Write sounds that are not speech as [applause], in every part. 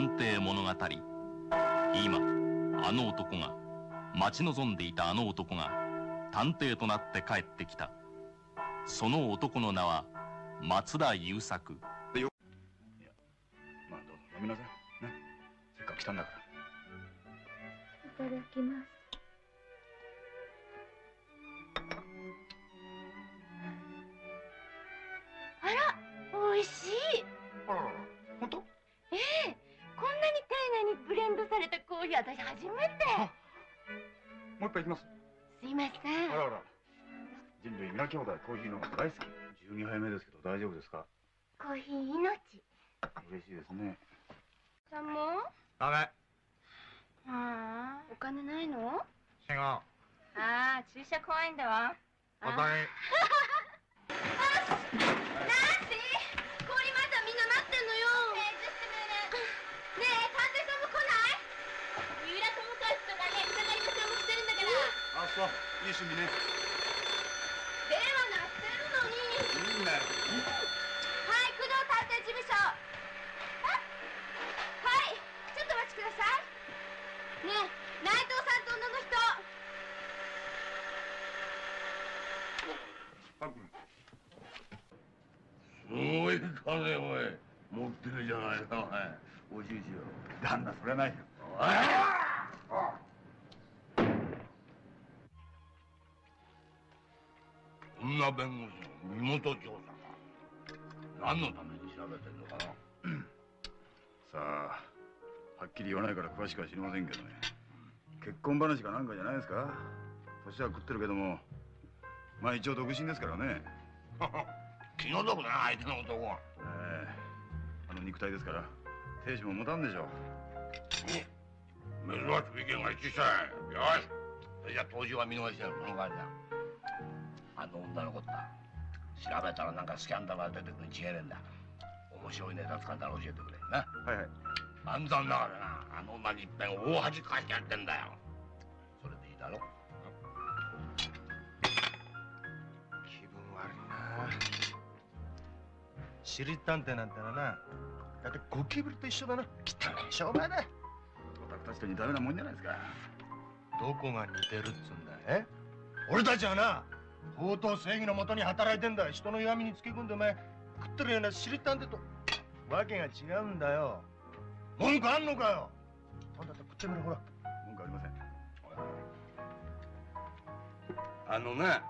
探偵物語。今あの男が待ち望んでいたあの男が探偵となって帰ってきた。その男の名は松田優作。まあどうぞ飲みなさい。ね。せっかく来たんだから。いただきますコーヒー私初めて。もう一杯いきます。すいません。あらあら。人類皆兄弟コーヒーの大好き。12杯目ですけど大丈夫ですか？コーヒー命。嬉しいですね。さんも？ダメ。ああお金ないの？違う。ああ注射怖いんだわ。お金ナンシーあそう。いい趣味ね。電話鳴ってるのに。いいん。だよはい工藤探偵事務所。あはい。ちょっとお待ちください。ねえ内藤さんと女の人。すごい金おい。持ってるじゃないかお前おじいちよ。旦那それはないよ女弁護士の身元調査か。何のために調べてるのかな。さあはっきり言わないから詳しくは知りませんけどね。結婚話かなんかじゃないですか。年は食ってるけども。まあ一応独身ですからね。[laughs] 気の毒な相手の男は。ええ。あの肉体ですから。亭主も持たんでしょう。珍しく意見が一致した。よし。それじゃ当時は見逃してやる。この代わりだあの女の子だ。調べたらなんかスキャンダルが出てくるに違いねえんだ。面白いネタつかんだら教えてくれな。はいはい。暗算ながらな。あの女にいっぺん大恥かしてやってんだよ。それでいいだろ。気分悪いな。私立探偵なんてのはなだってゴキブリと一緒だな。汚い。商売だオタクたちと似たようなもんじゃないですか。どこが似てるっつうんだえ？俺たちはな法と正義のもとに働いてんだ。人の弱みにつけ込んでお前食ってるような私立探偵と。わけが違うんだよ。文句あんのかよ。あんたと食ってみろほら。文句ありません。あのね、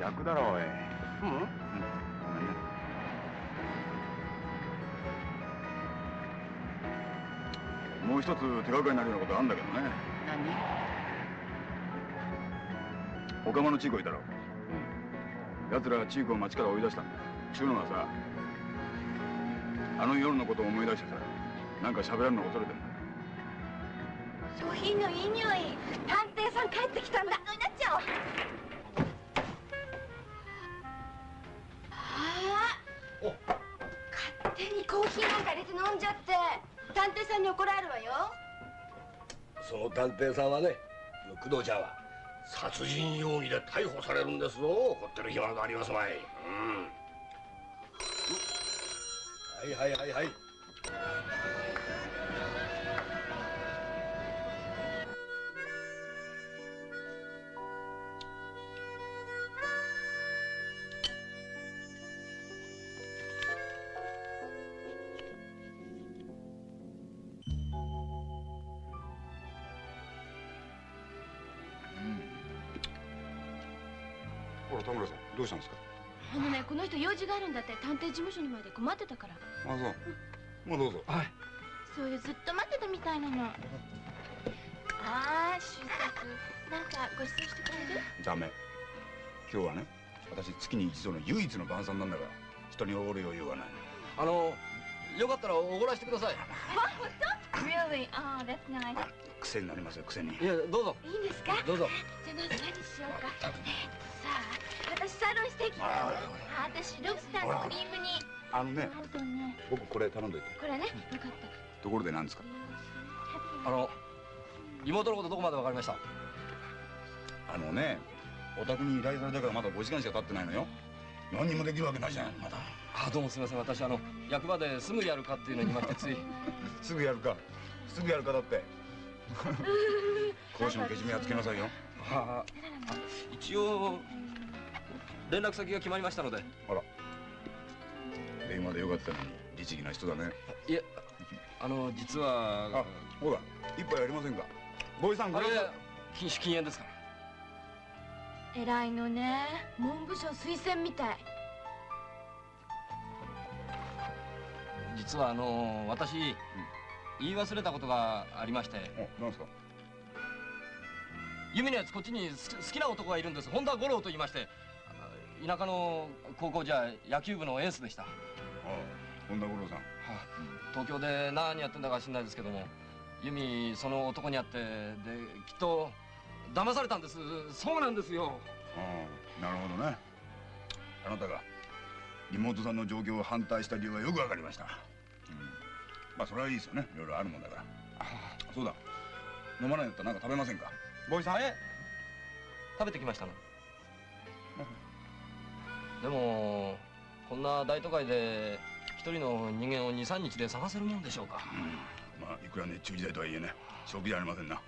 逆だろおい。うん、もう一つ手がかりになるようなことあんだけどね。何？オカマのチーコいたろ奴らチーコを町から追い出したんだ。ちゅうのはさあの夜のことを思い出してさなんか喋られるの恐れてんだ。コーヒーのいい匂い探偵さん帰ってきたんだ。になっちゃお。うああ勝手にコーヒーなんか入れて飲んじゃって探偵さんに怒られるわよ。その探偵さんはね工藤ちゃんは殺人容疑で逮捕されるんですぞ。怒ってる暇がありますまい、うん、はいはいはいはい。どうしたんですか？あのねこの人用事があるんだって探偵事務所にまで困ってたから。あそう。もうどうぞ。はい。そういうずっと待ってたみたいなの。ああ修作なんかご馳走してくれる？ダメ。今日はね私月に一度の唯一の晩餐なんだから人におごる余裕はない。あのよかったらおごらせてください。あ本当？Really? Oh, that's nice. 癖になりますよ癖に。いやどうぞ。いいんですか？どうぞ。じゃあまず何しようかサーロンステーキあ私ロブスターのクリーム煮あのね僕これ頼んどいて。これね？よかった。ところで何ですか？あの妹のことどこまでわかりました？あのねお宅に依頼されてからまだ5時間しか経ってないのよ。何にもできるわけないじゃんまだ。あどうもすみません。私あの役場ですぐやるかっていうのにいましてつい。[laughs] すぐやるか。すぐやるかだって。[laughs] 講師のけじめはつけなさいよ。ああ一応連絡先が決まりましたので。あら。電話でよかったのに律儀な人だね。いえあの実は。あほら一杯やりませんか？ボーイさんこれあれ禁酒禁煙ですから。偉いのね。文部省推薦みたい。実はあの私、言い忘れたことがありまして。おなんですか？由美のやつこっちにす好きな男がいるんです。本田五郎と言いまして田舎の高校じゃ野球部のエースでした、はああ本田五郎さん。あ東京で何やってんだか知んないですけども由美その男に会ってできっと騙されたんです。そうなんですよ。ああなるほどね。あなたが妹さんの状況を反対した理由はよくわかりました、うん、まあそれはいいですよね。いろいろあるもんだから。そうだ。飲まないんだったら何か食べませんか？ボーイさんえ？食べてきましたの？でもこんな大都会で一人の人間を23日で探せるもんでしょうか。うん。まあいくら熱中時代とはいえね正気じゃありませんな。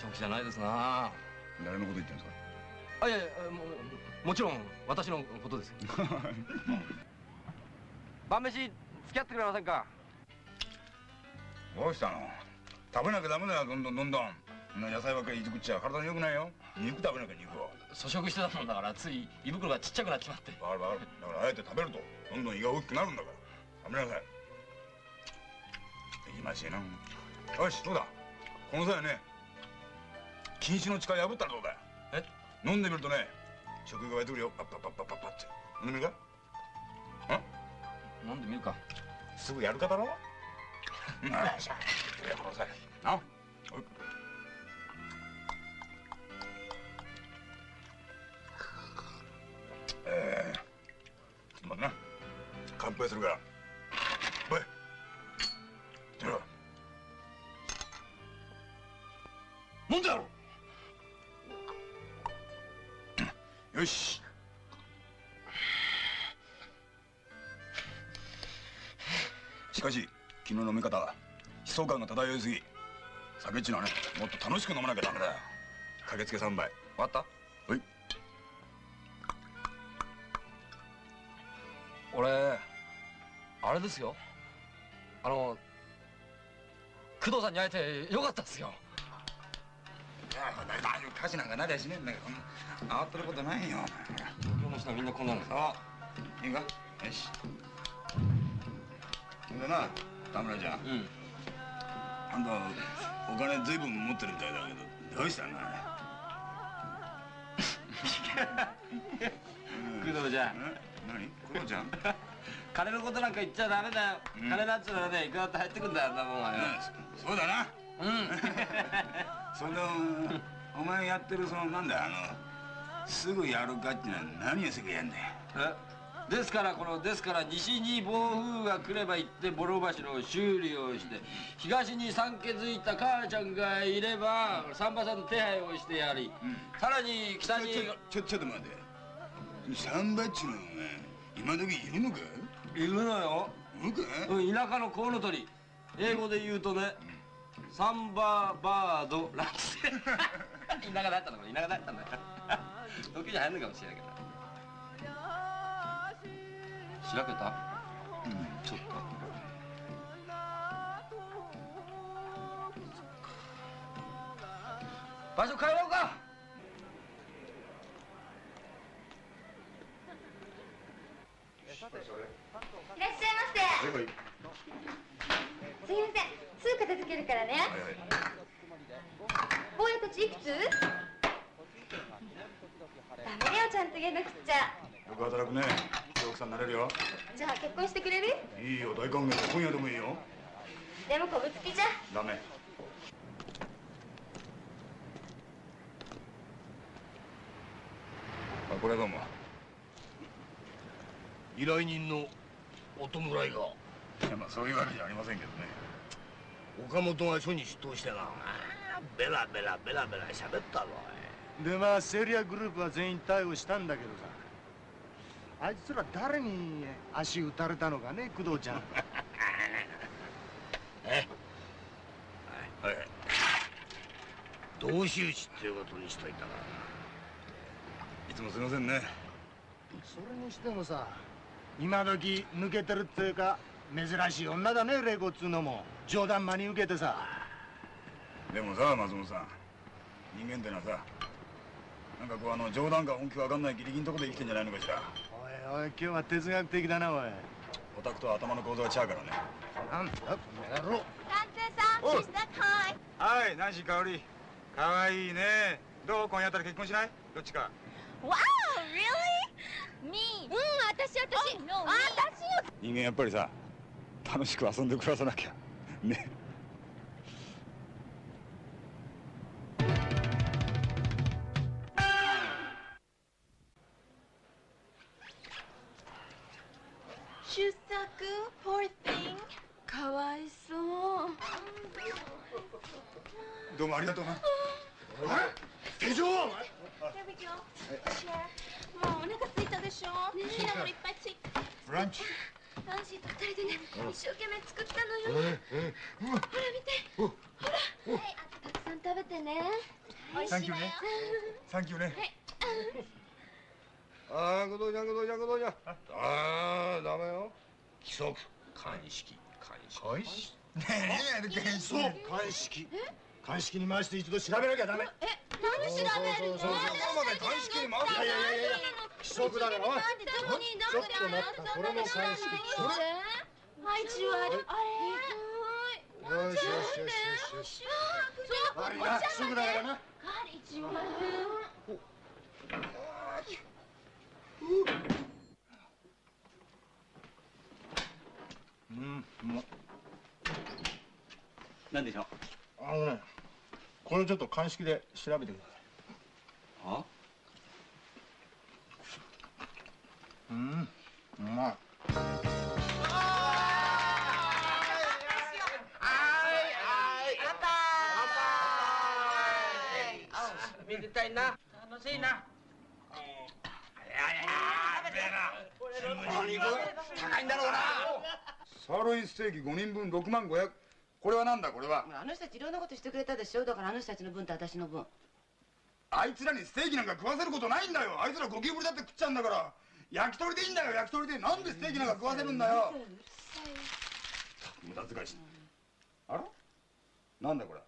正気じゃないですな。誰のこと言ってんですか？あいやいやももちろん私のことです。[laughs] 晩飯付き合ってくれませんか？どうしたの？食べなきゃダメだよどんどんどんどん。野菜ばっかりいじくっちゃ体に良くないよ。肉食べなきゃ肉を粗食してたもんだからつい胃袋がちっちゃくなっちまって。わかるわかる。だからあえて食べると。どんどん胃が大きくなるんだから。食べなさい。いきましいなよしそうだ？この際はね禁止の誓い破ったらどうだよえ？飲んでみるとね食欲が湧いてくるよ。パッパッパッパッパッパッって。飲んでみるか？飲んでみるか。すぐやるかだろよしこの際なえー、ちょっと待ってな。乾杯するから。おい。出ろ飲んでやろよし。しかし昨日の飲み方は悲壮感が漂いすぎ。酒っちのはねもっと楽しく飲まなきゃダメだよ。駆けつけ3杯。分かった？俺あれですよ。あの工藤さんに会えてよかったっすよ。いや大丈夫火事なんかなりゃしねえんだけど慌てることないよ東京の人はみんなこんなんですあいいか？よし。でな田村ちゃん。うん。あんたお金ずいぶん持ってるみたいだけどどうしたんだ工藤ちゃん。え何？クロちゃん。[laughs] 金のことなんか言っちゃダメだよ、うん。金なんつうのはねいくらだって入ってくんだよあんなもんは。よそそうだな。うん。[laughs] そのお前やってるそのなんだあのすぐやるかってのは何をすぐやんだよ。え？ですからこのですから西に暴風が来れば行ってボロ橋の修理をして東に産気づいた母ちゃんがいれば三馬さんの手配をしてやり、うん。さらに北にちょちょちょっと待て。サンバッチのお前今時いるのかい？るのよ。いるかうん田舎のコウノトリ。英語で言うとね、サンバーバードなんつって田舎だったのこれ田舎だったんだよ。東京じゃ入んのかもしれないけど。調べた？うんちょっと。場所変えようかいらっしゃいませはいはい。すいません。すぐ片付けるからね。はいはい坊やたちいくつ？ダメよちゃんと家なくっちゃ。よく働くね。いい奥さんになれるよ。じゃあ結婚してくれる？いいよ大歓迎だ今夜でもいいよ。でもこぶつきじゃ。ダメ。あこれはどうも依頼人のお弔いが。いやまあそういうわけじゃありませんけどね。岡本が署に出頭してな。ベラベラベラベラ喋ったぞでまあセリアグループは全員逮捕したんだけどさ。あいつら誰に足打たれたのかね工藤ちゃん。[laughs] はい。同士討ちっていうことにしといたからいつもすいませんね。それにしてもさ今時抜けてるっていうか珍しい女だね玲子っつうのも。冗談真に受けてさ。でもさ松本さん。人間ってのはさなんかこうあの冗談か本気か分かんないギリギリのとこで生きてんじゃないのかしら。おいおい今日は哲学的だなおい。オタクと頭の構造が違うからね。なんだこの野郎。探偵さんおい。She's that kind はいナンシー香織かわいいね。どう今夜あたら結婚しない？どっちか。Wow really? Me. うん私私。No 私よ。人間やっぱりさ楽しく遊んで暮らさなきゃ。[laughs] ね。出作 Poor thing かわいそう。どうもありがとうな。手錠？Here we go Share もうお腹空いたでしょ？好きなものいっぱいついて。フランチ。ナンシーと二人でね一生懸命作ったのよ。ほら見て。ほら。はいあとたくさん食べてね。美味しいわよ。サンキューね。ああ工藤ちゃん工藤ちゃん工藤ちゃんああダメよ。規則鑑識。鑑識。鑑識。ねえそう。鑑識鑑識に回して一度調べなきゃダメ。え何調べるの？そうそうそうまで鑑識に回すいやいやいやいや規則だかちょっと待ったこれも鑑識。それ？はいじわるあれ？よしよしよしよしよし。そう悪うん。もう何でしょう？あのねこれちょっと鑑識で調べてください。あうんうまい。めでたいな楽しいな高いんだろうなサーロインステーキ5人分6万500これはなんだ？これは。あの人たちいろんなことしてくれたでしょ？だからあの人たちの分と私の分。あいつらにステーキなんか食わせることないんだよ。あいつらゴキブリだって食っちゃうんだから。焼き鳥でいいんだよ焼き鳥で。なんでステーキなんか食わせるんだよ。無駄遣いしあら？なんだこれ？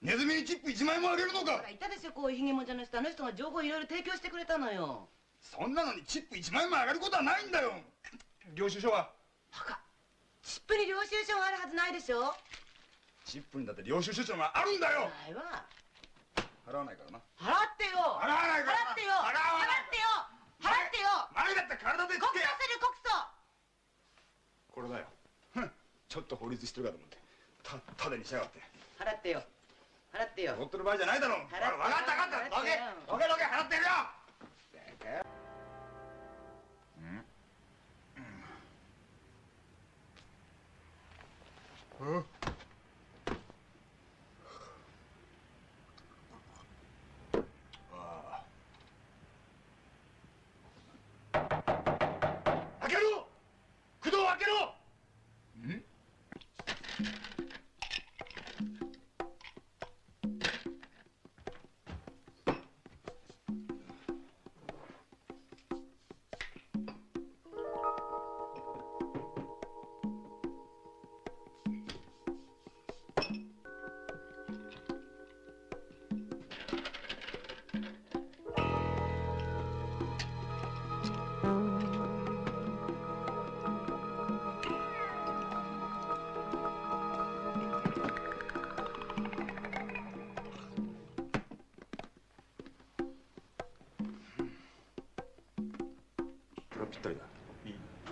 ネズミにチップ1万円もあげるのか？ほらいたでしょこういうひげもじゃの人。あの人が情報いろいろ提供してくれたのよ。そんなのにチップ1万円もあげることはないんだよ。領収書は。バカ。チップに領収書があるはずないでしょチップにだって領収書があるんだよ。ないわ払わないからな。払ってよ。払わないから払ってよ。払わない払ってよ。払ってよ。前だって体でつけ告訴する告訴。これだよ。ふん。ちょっと法律してるかと思って。たただにしやがって。払ってよ。払ってよ。乗ってる場合じゃないだろ。う払って分かった分かった。どけどけどけ払ってるよ。開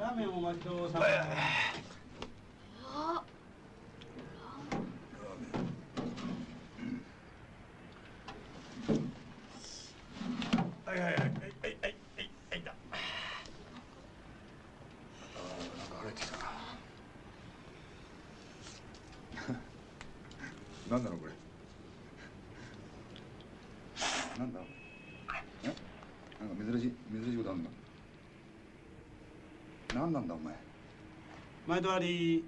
ラーメンお待ちどうさまはいはいはいはいはいはいはいだなんか腹減ってきたななんだろうこれなんだ珍しいことあんの何なんだお前毎度あり。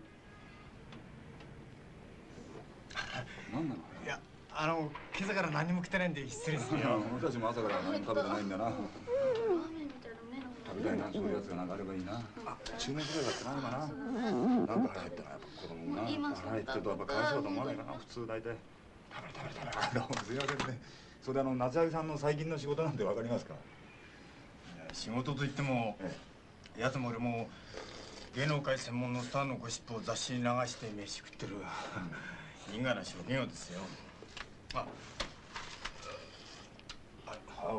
何なの？いやあの今朝から何も食ってないんで失礼ですいやよ俺たちも朝から何も食べてないんだな。食べたいなそういうやつがなんかあればいいなあ注文すればよかったな今な。なんか腹減ったなやっぱ。子供な今腹減ってるとやっぱかわいそうだと思わないかな。普通大体。食べれ食べれ食べれあどうもすいませんね。それであの夏揚さんの最近の仕事なんてわかりますか？仕事といってもえやつも俺も芸能界専門のスターのゴシップを雑誌に流して飯食ってる。因果な職業ですよ。ああ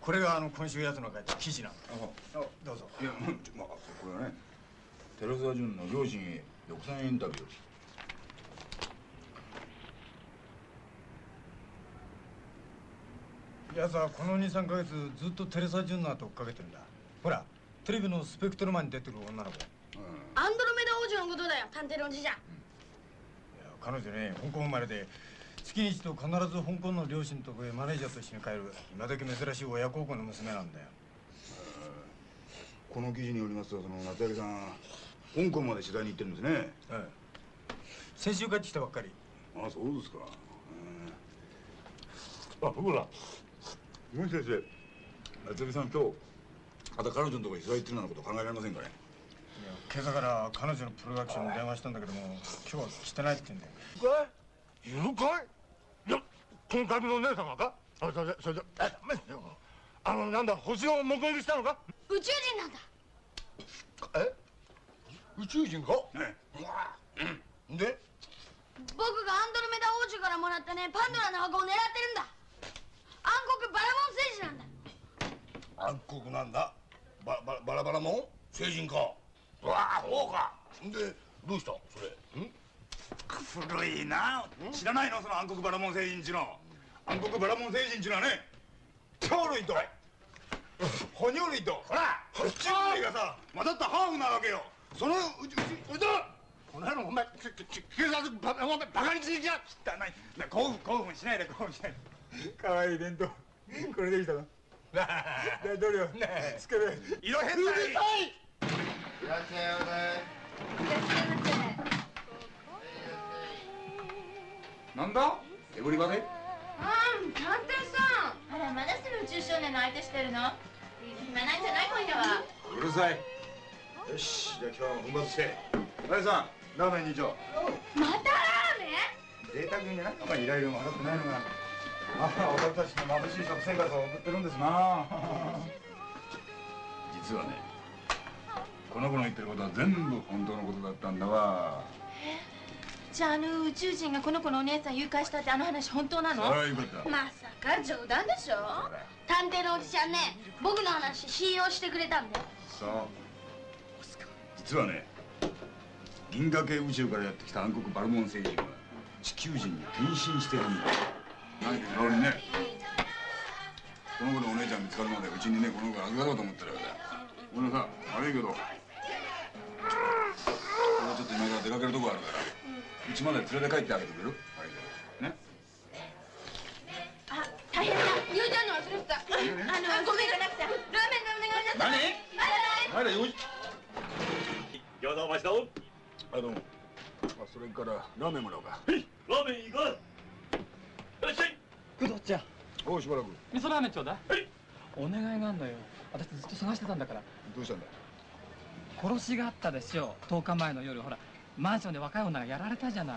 これがあの今週やつの書いた記事なんだ。あどうぞ。いやもうまあこれはね寺澤潤の両親へ独占インタビュー。やつはこの23ヶ月ずっとテレサ・ジュンの後追っかけてるんだ。ほらテレビのスペクトルマンに出てる女の子。いアンドロメダ王女のことだよ探偵のおじちゃん。や彼女ね香港生まれで月に一度必ず香港の両親のとこへマネージャーと一緒に帰る。今時珍しい親孝行の娘なんだよ。この記事によりますとその夏揚さん香港まで取材に行ってるんですね。ええ。先週帰ってきたばっかり。あそうですか、あ僕らもしかして夏江さん今日また彼女のところに取材行ってるようなこと考えられませんかね？今朝から彼女のプロダクションに電話したんだけども今日は来てないって言うんだよ。いるかいいやこの旅のお姉様か？あそれでそれでえまあのなんだ星を目撃したのか？宇宙人なんだ。え？宇宙人か？ね。で？僕がアンドロメダ王女からもらったねパンドラの箱を狙ってるんだ。暗黒バラモン星人なんだ。暗黒なんだ。ばばバラバラもん成人かうわあそうか。でどうしたそれ。ん？古いな。知らないのその暗黒バラモン星人ちの。暗黒バラモン星人ちのはね鳥類と哺乳類とほら。爬虫類がさ混ざったハーフなわけよ。そのうちうちうちこの野郎お前けけ警察ばお前バカについてや。汚い。な興奮興奮しないで興奮しないで。かわいい弁当これできたの？[laughs] ねえどれよつける色変態。いらっしゃいませなんだ？エブリバデうん探偵さん。あらまだその宇宙少年の相手してるの？暇ないんじゃない今夜は。うるさい。よしじゃあ今日は本番して。おやじさんラーメン2丁またラーメン？贅沢にないのか依頼料も払ってないのがああ私たちの眩しい食生活を送ってるんですな。[laughs] 実はねこの子の言ってることは全部本当のことだったんだわ。じゃああの宇宙人がこの子のお姉さん誘拐したってあの話本当なの？そりゃよかったまさか冗談でしょ？探偵のおじちゃんね僕の話信用してくれたんだよ。そう。実はね銀河系宇宙からやってきた暗黒バルモン星人が地球人に変身してるんだ。何そのにねこの子のお姉ちゃん見つかるまでうちにねこの子預かろうと思ってるわけだ。俺もさ悪いけど出かけるとこあるから。うちまで連れて帰ってあげてくれる？はい。ね？あ大変だ。言うちゃうの忘れてた。あのごめんなさい。ラーメンでお願いします何？バイバイ。まだよい餃子お待ちだおあどうも。あそれからラーメンもらおうか。ラーメンいかがいらっしゃい。工藤ちゃん。おうしばらく。味噌ラーメンちょうだい。はい。お願いがあんのよ。私ずっと探してたんだから。どうしたんだ？殺しがあったでしょ10日前の夜ほらマンションで若い女がやられたじゃない。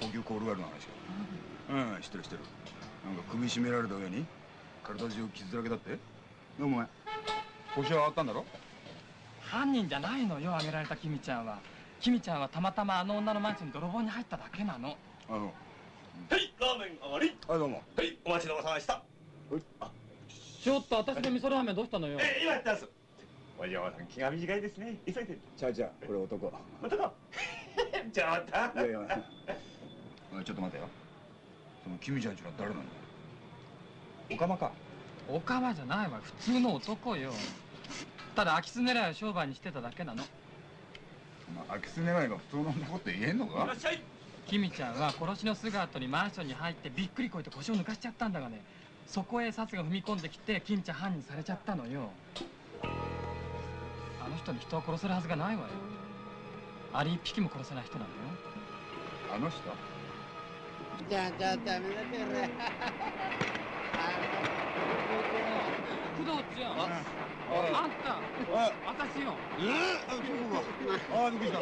高級コールガールの話うん知ってる知ってる。なんか首絞められた上に体中傷だらけだって？お前腰はあったんだろ？犯人じゃないのよあげられたキミちゃんは。キミちゃんはたまたまあの女のマンションに泥棒に入っただけなの。あの。はいラーメン上がり。あどうも。はいお待ちどうさまでした。ちょっと私の味噌ラーメンどうしたのよ。え今やったんですお嬢さん気が短いですね。急いで。ちゃうちゃうこれ男。男。じゃあまたいやいや。おいちょっと待てよ。その君ちゃんちは誰なんだおかまか。おかまじゃないわ普通の男よ。ただ空き巣狙いを商売にしてただけなの。お前空き巣狙いが普通の男って言えんのいからっしゃい。キミちゃんは殺しの姿にマンションに入ってびっくりこいて腰を抜かしちゃったんだがね。そこへサツが踏み込んできて金ちゃん犯人されちゃったのよ。あの人に人を殺せるはずがないわよ。アリ一匹も殺せない人なんだよ。あの人？じゃあじゃあダメだって。ね工藤ちゃんあんた。私よああびっくりした。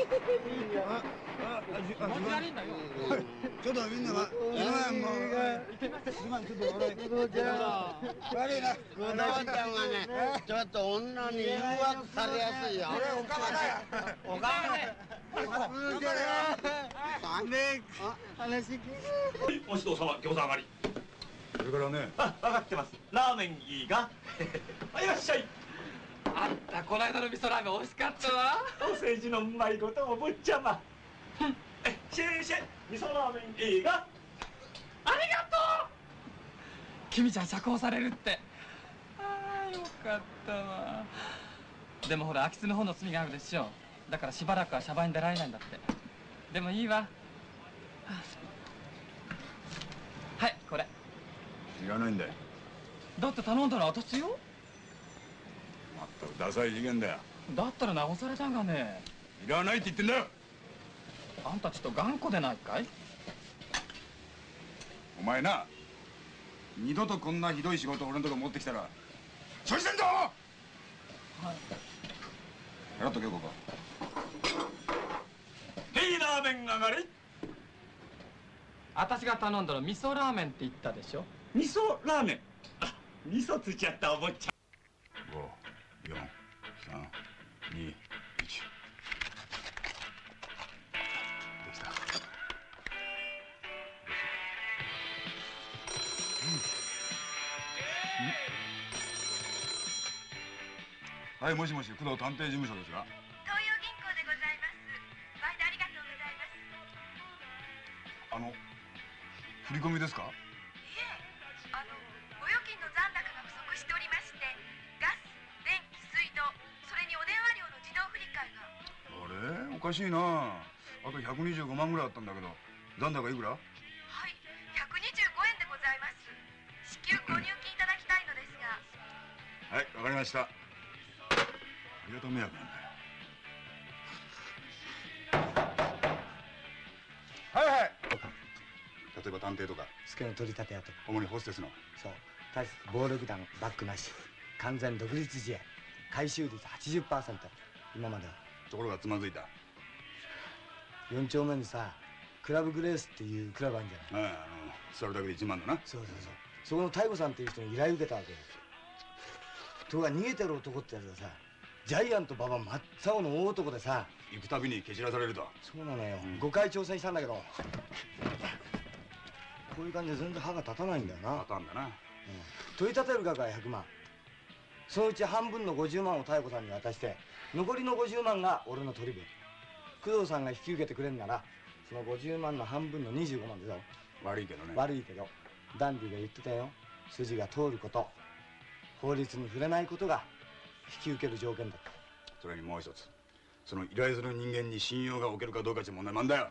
気持ち悪いんだよ。ちょっとみんなは今やもうすまんちょっと俺悪いなちゃんはねちょっと女に誘惑されやすいよ俺おかまだよおかまねダメ話聞くお指導様餃子上がりそれからねあ分かってますラーメンいいがはいいらっしゃいあんたこの間の味噌ラーメン美味しかったわ。お世辞のうまいことお坊ちゃま。えシェシェ味噌ラーメンいいがありがとう。君ちゃん釈放されるって。ああよかったわ。でもほら空き巣の方の罪があるでしょだからしばらくはシャバに出られないんだって。でもいいわ。はいこれ。いらないんだよ。だって頼んだのは私よダサい事件だよ。だったら直されたんがね。いらないって言ってんだよ。あんたちと頑固でないかい？お前な二度とこんなひどい仕事俺のとこ持ってきたら処理せんぞ！はい。やらっとけこか。へいラーメン上がり。私が頼んだの味噌ラーメンって言ったでしょ？味噌ラーメン。味噌ついちゃったお坊ちゃん。431で、はいもしもし工藤探偵事務所ですが。東洋銀行でございます。バイ度ありがとうございます。あの振り込みですか？かしいな。あと125万ぐらいあったんだけど。残高いくら？はい125円でございます至急ご入金いただきたいのですがはい、わかりました。ありがとう迷惑なんだよ。はいはい。例えば探偵とか、スケの取り立て屋とか主にホステスの。そう大して暴力団バックなし完全独立試合回収率80%今まではところがつまずいた。4丁目にさクラブグレースっていうクラブあるんじゃない？ああ、あの、座るだけで1万だな。そうそうそう。そこの太子さんっていう人に依頼受けたわけよ。ところが逃げてる男ってやつがさジャイアント馬場真っ青の大男でさ行くたびに蹴散らされると。そうなのよ、5回挑戦したんだけど。こういう感じで全然歯が立たないんだよな。パターンだな。取り立てる額は100万。そのうち半分の50万を妙子さんに渡して残りの50万が俺の取り分工藤さんが引き受けてくれんならその50万の半分の25万でだろ悪いけどね。悪いけどダンディが言ってたよ筋が通ること法律に触れないことが引き受ける条件だってそれにもう一つ。その依頼する人間に信用がおけるかどうかって問題なんだよ。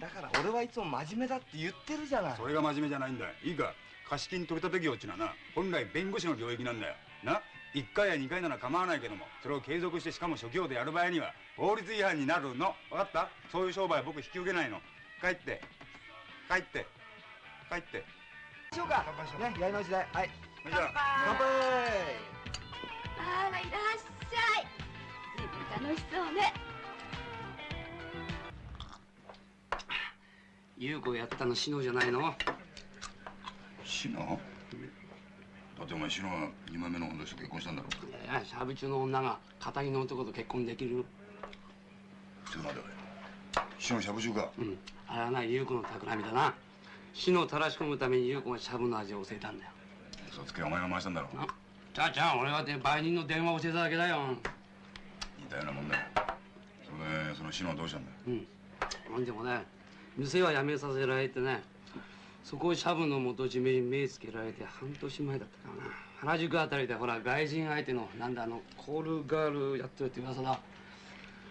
だから俺はいつも真面目だって言ってるじゃないそれが真面目じゃないんだよ。いいか。貸金取り立て業っていうのはな、本来弁護士の領域なんだよ。な。一回や二回なら構わないけども、それを継続してしかも初業でやる場合には、法律違反になるの。分かった？そういう商売は僕引き受けないの。帰って。帰って。帰って。しようかねやり直しではいじゃあ。乾杯あらいらっしゃい随分楽しそうね優子やったの志乃じゃないの？シノだってお前シノは二枚目の女と結婚したんだろいやシャブ中の女が仇の男と結婚できる。ちょっと待ておい。シノしゃぶ中か。うん。あれはな優子の企みだな。志乃を垂らし込むために優子がシャブの味を教えたんだよ。嘘つけお前が回したんだろな。ちゃちゃん俺はで売人の電話を教えただけだよ。似たようなもんだよ。それでそのシノはどうしたんだよ。うん。なんでもね店は辞めさせられてねそこをシャブの元締めに目つけられて半年前だったかな。原宿あたりでほら外人相手のなんだあのコールガールやってるって噂だ。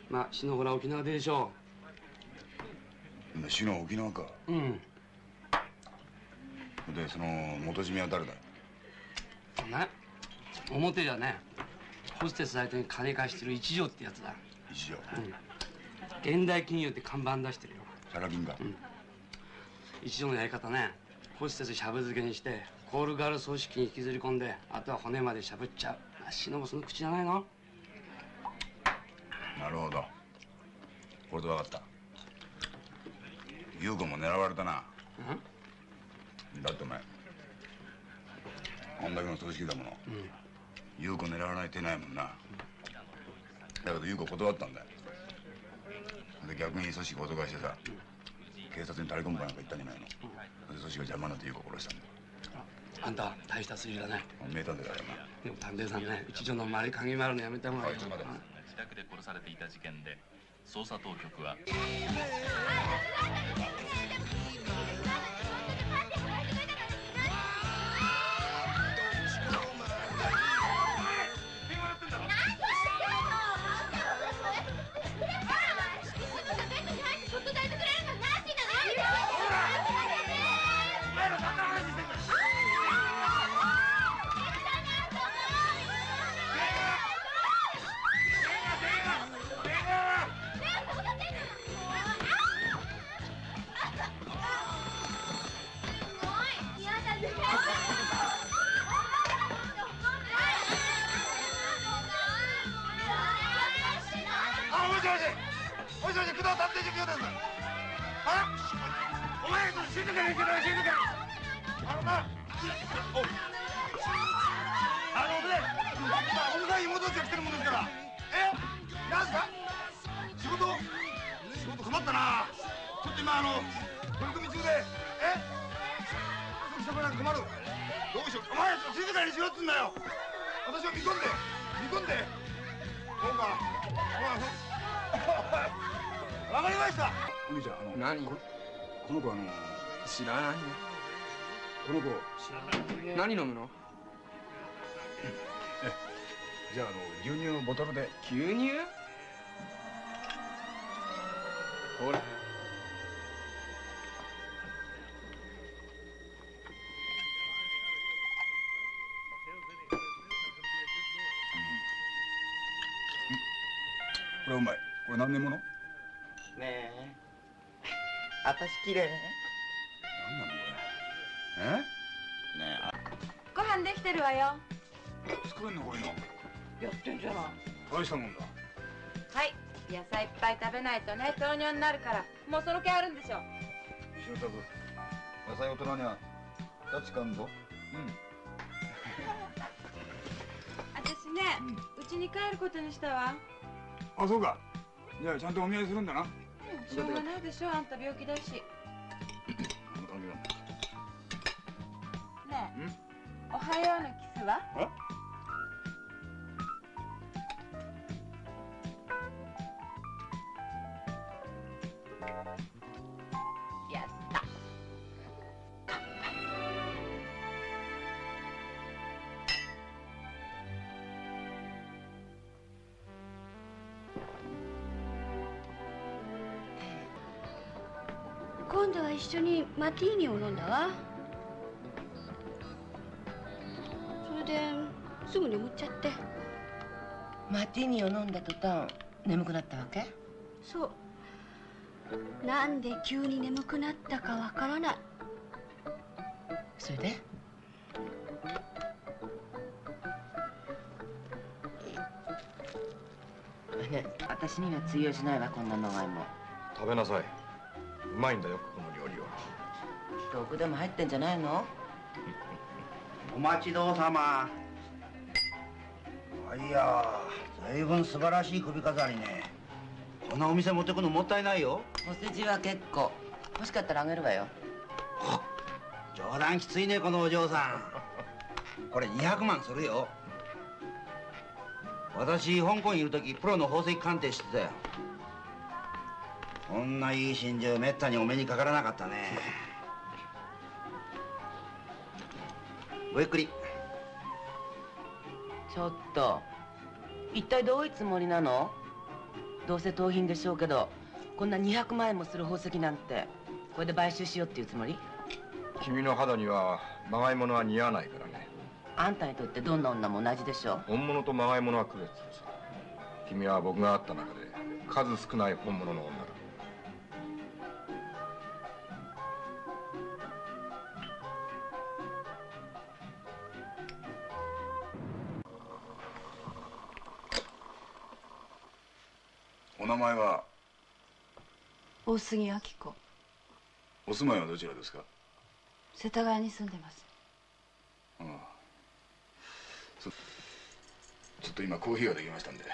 まあ篠原沖縄ででしょシノは沖縄か。うん。でその元締めは誰だね。表じゃねホステス相手に金貸してる一条ってやつだ。一条。現代金融って看板出してるよ。サラ金か、一条のやり方ね。ホステスしゃぶ漬けにしてコールガール組織に引きずり込んであとは骨までしゃぶっちゃう。忍その口じゃないの？なるほど。これで分かった。優子も狙われたな。だってお前あんだけの組織だもの。優子狙わない手ないもんな。だけど優子断ったんだよ。で逆に組織を脅かしてさ警察に垂れ込むかなんか言ったんじゃないの？で組織が邪魔になって優子を殺したんだよあんた大した筋だね。名探偵だよでも探偵さんね一条の周り鍵回るのやめた方がいいよ自宅で殺されていた事件で捜査当局は [laughs] あの取り組み中でえ？不足してもらう困る？どうしよう？お前静かにしろっつんだよ！私を見込んで見込んで。そうか。わかりました。お兄ちゃんあの何？ここの子あの知らないよこの子。何飲むの？じゃああの牛乳のボトルで。牛乳？ほらこれうまい。これ何年もの？ねえ。私綺麗。何なのこれ？え？ねご飯できてるわよ。作れんのこういうの？やってんじゃない。大したもんだ。はい。野菜いっぱい食べないとね糖尿になるから。もうその気あるんでしょ。修太野菜大人には。立ちかんぞ [laughs] 私ねうち、に帰ることにしたわあそうか。じゃあちゃんとお見合いするんだな。しょうがないでしょあんた病気だし。ねえおはようのキスは？え？緒にマティーニを飲んだわ。それですぐ眠っちゃって。マティーニを飲んだ途端眠くなったわけ？そう。なんで急に眠くなったかわからない。それで？ね私には通用しないわこんな長いもん食べなさい。うまいんだよこの料理は毒でも入ってんじゃないのお待ちどうさま。いや随分素晴らしい首飾りね。こんなお店持ってくのもったいないよ。お世辞は結構。欲しかったらあげるわよ。冗談きついねこのお嬢さん。これ200万するよ。私香港にいる時プロの宝石鑑定してたよ。こんないい真珠めったにお目にかからなかったねごゆっくり。ちょっと一体どういうつもりなの？どうせ盗品でしょうけどこんな200万円もする宝石なんてこれで買収しようっていうつもり？君の肌にはまがいものは似合わないからね。あんたにとってどんな女も同じでしょ本物とまがい物は区別す。るさ君は僕が会った中で数少ない本物の女名前は？大杉明子。お住まいはどちらですか？世田谷に住んでます。ああそちょっと今コーヒーができましたんで。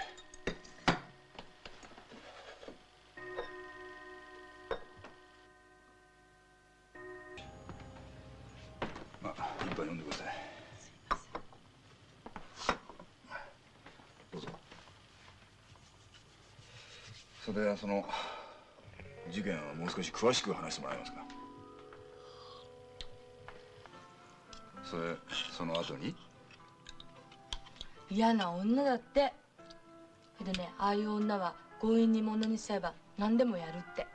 まあ一杯飲んでくださいどうぞそれではその事件をもう少し詳しく話してもらえますか？それその後に？嫌な女だって。でねああいう女は強引に物にしちゃえば何でもやるって。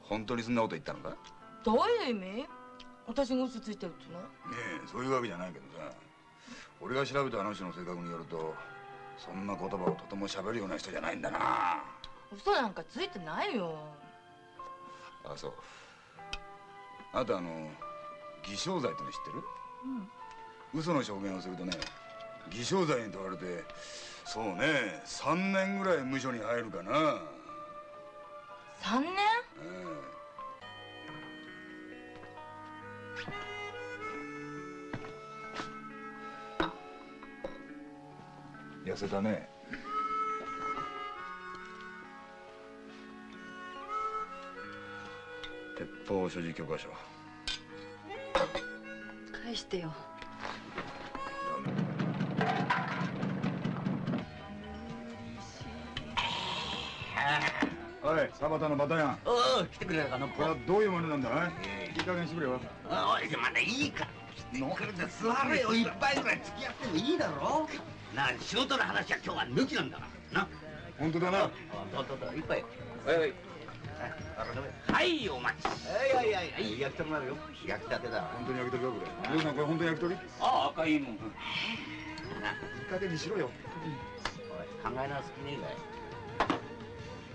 本当にそんなこと言ったのか？ねどういう意味？私が嘘ついてるっての？えそういうわけじゃないけどさ。俺が調べたあの人の性格によるとそんな言葉をとても喋るような人じゃないんだな。あ嘘なんかついてないよ。そう。あなたあの偽証罪っての知ってる？嘘の証言をするとね偽証罪に問われてそうね3年ぐらい無所に入るかな。3年？せたね。鉄砲所持許可書。返してよ。おいサバタのバタヤン。おお来てくれたかのこれはどういうものなんだ？いい加減してくれよ。おいまだいいから。来てくれて座れよ。一杯ぐらい付き合ってもいいだろなあ仕事の話は今日は抜きなんだからな。本当だな。どうどうどう一杯はいはい。はいお待ち。はいはいはい。はい焼き鳥なるよ。焼きたてだ。本当に焼き鳥かこれ皆さんこれ本当に焼き鳥？いいああ赤いもん。加減にしろよ。考えなすきねえかい。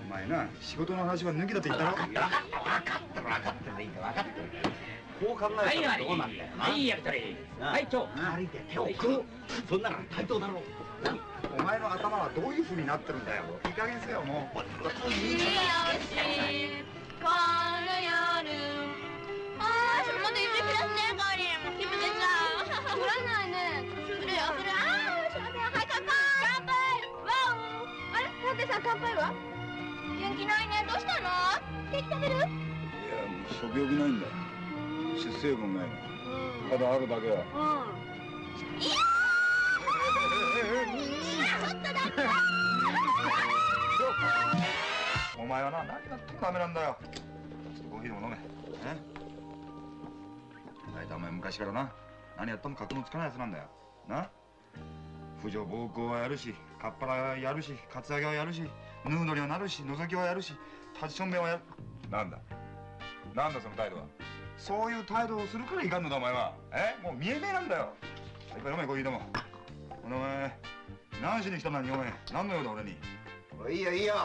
お前な仕事の話は抜きだって言ったろ。分かった分かってる分かってるいいか分かってるこう考えたらどうなんだよな。はい焼き鳥はいちょ二人で手を組むそんなの対等だろう。お前の頭はどういうふうになってるんだよ。いい加減せよもう。しこの夜あーそれまで指切らせてかおりん気分でさ振らないねするよするあーすいませんはい乾杯乾杯わおあれさてさん乾杯は元気ないねどうしたのケーキ食べるいやもう諸病気ないんだ。出生分ないのただあるだけだうんいやーちょっとだったお前はな何やってもダメなんだよちょっとコーヒーでも飲めえ大体お前昔からな何やっても格のつかないやつなんだよな婦女暴行はやるしかっぱらはやるしカツアゲはやるしヌードにはなるし覗きはやるし立ちしょんべんはやるなんだなんだその態度はそういう態度をするからいかんのだお前は。え？もう見え見えなんだよ。いっぱい飲めコーヒーでもお前何しに来たのにお前。何の用だ俺に。いいよいいよ。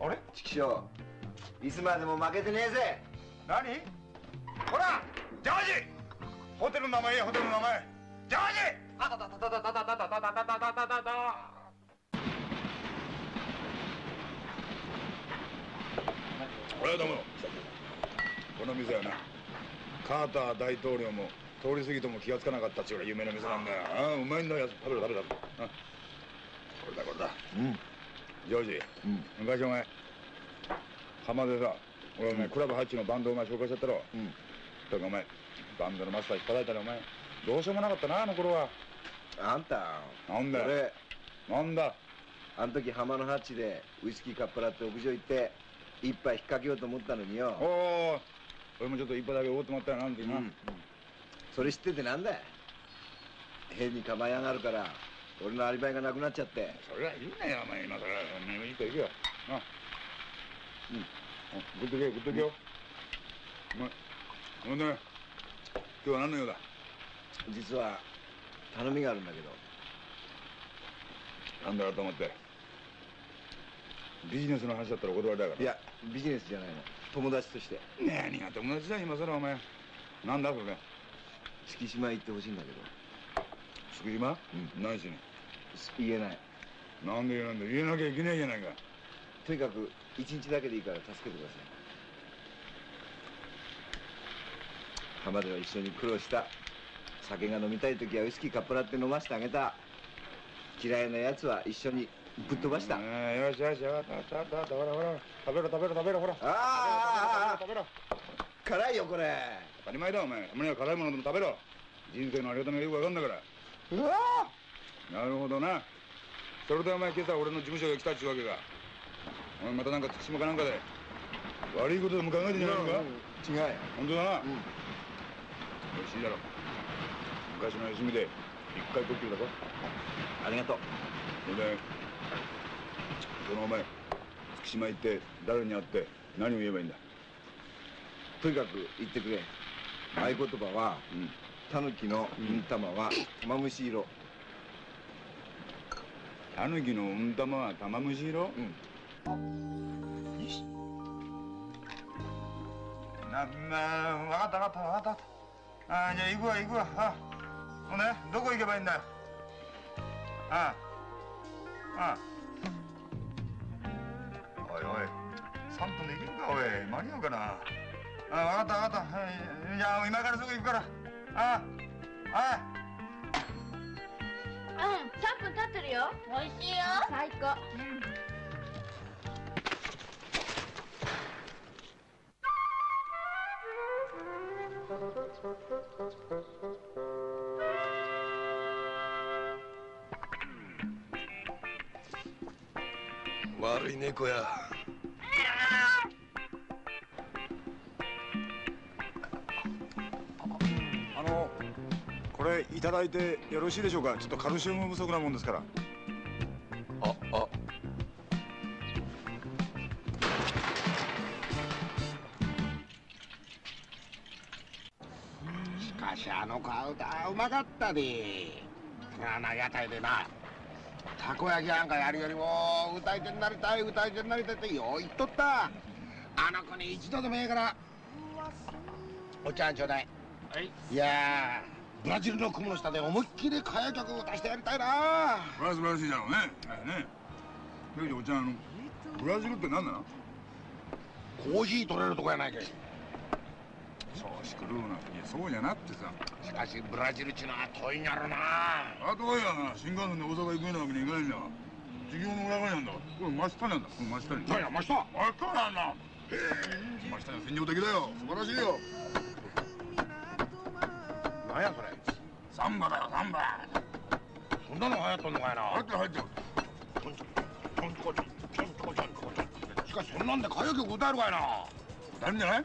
あれ？畜生いつまでも負けてねえぜ。何？ほらジョージ。ホテルの名前言えホテルの名前。ジョージ。あたたたたたたたたたたたたたたた俺はどうもこの店はなカーター大統領も通り過ぎても気がつかなかったっちゅうから有名な店なんだよ。ああうまいんだよ食べろ食べろ食べろ。あこれだこれだ。うん。ジョージ、昔お前浜でさ俺お前クラブハッチのバンドをお前紹介しちゃったろ。うん。だからお前バンドのマスター引っ張られたらお前どうしようもなかったなあの頃は。あんたなんだよ。俺。なんだ。あの時浜のハッチでウイスキーかっぱらって屋上行って一杯引っ掛けようと思ったのによ。おお俺もちょっと一杯だけおごってもらったらなんてな、うん、それ知っててなんだ変に構えやがるから俺のアリバイがなくなっちゃって。それは言うなよお前今からお前いいと行くよ。なあ。うん。グッとけよグッとけよ、うん、お前んね今日は何の用だ？実は頼みがあるんだけど。なんだろうと思って。ビジネスの話だったらお断りだから。いやビジネスじゃないの。友達として。何が友達だ今更お前。なんだこれ。月島行ってほしいんだけど。月島、うん、何しに？言えない。なんで言えないんだ言えなきゃいけないじゃないか。とにかく一日だけでいいから助けてください。浜では一緒に苦労した。酒が飲みたい時はウイスキーかっぱらって飲ませてあげた。嫌いなやつは一緒にぶっ飛ばした。よしよしよしよしよしよしほらほら食べろ食べろ食べろほら。ああ食べろ。辛いよこれ。当たり前だお前。たまには辛いものでも食べろ。人生のありがたみがよくわかんだから。うわなるほどな。それでお前今朝俺の事務所が来たっちゅうわけか。お前またなんか月島かなんかで悪いことでも考えてんじゃないのか。違う。本当だな。うん、美味しいだろ。昔の休みで一回特急だぞ。ありがとう。それで。そのお前福島行って誰に会って何を言えばいいんだ？とにかく言ってくれ。合言葉は、タヌキのうん玉は玉虫色。タヌキのうん玉は玉虫色？うん。よし。なな分かった分かった分かった。あじゃあ行くわ行くわ。あほんでどこ行けばいいんだ？よあああん。おいおい3分で行けるかおい。間に合うかな。あ分かった分かった。じゃあ今からすぐ行くから。ああうん3分経ってるよ。おいしいよ。最高、うん。子や。あのこれいただいてよろしいでしょうか？ちょっとカルシウム不足なもんですから。ああ。しかしあのうまかったで。あの屋台でな。たこ焼きなんかやるよりも歌い手になりたい歌い手になりたいってよう言っとった。あの子に一度でもええから。お茶ちょうだい、はい、いやブラジルの雲の下で思いっきり歌謡曲を出してやりたいな。それは素晴らしいだろうね。ね。えお茶あのブラジルって何なの？コーヒー取れるとこやないかいそ調子狂うな。いやそうじゃなくてさ。しかしブラジルちゅうのは遠いんやろな。あ遠いやな新幹線で大阪行くようなわけにいかないんだ授業の裏側なんだこれ真下なんだ。これ真下に。何や真下。真下な。んだ真下に戦場的だよ。素晴らしいよ。何やそれ。サンバだよサンバ。そんなの流行っとんのかやな。入って入ってる。ちょんちょちょんちょんちょちょんちょこちょんしかしそんなんで歌謡曲歌えるかいな歌えるんじゃない